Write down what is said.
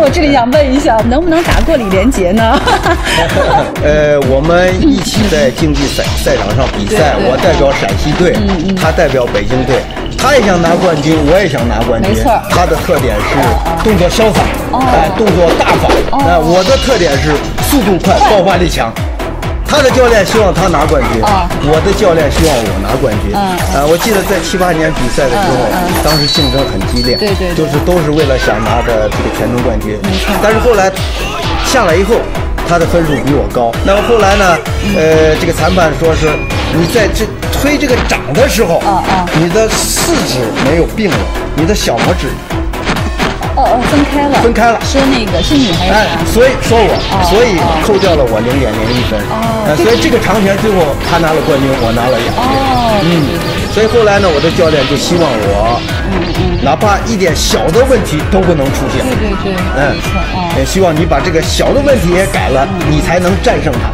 我这里想问一下，能不能打过李连杰呢？呃，我们一起在竞技赛赛场上比赛，我代表陕西队，他代表北京队，他也想拿冠军，我也想拿冠军。没错他的特点是动作潇洒，哎，动作大方。哎，我的特点是速度快，爆发力强。他的教练希望他拿冠军，哦我的教练希望我拿冠军。啊呃，我记得在七八年比赛的时候，当时竞争很激烈，对对对就是都是为了想拿着这个全中冠军。但是后来下来以后，他的分数比我高。那么后来呢？呃，这个裁判说是你在这推这个掌的时候，啊啊你的四指没有并拢，你的小拇指哦哦，分开了，分开了说那个是女还是哎？，所以说我，哦所以扣掉了我零点零一分。哦，所以这个长拳最后他拿了冠军，我拿了亚军。哦，嗯，所以后来呢，我的教练就希望我，哪怕一点小的问题都不能出现。对对对，嗯。也希望你把这个小的问题也改了，你才能战胜他。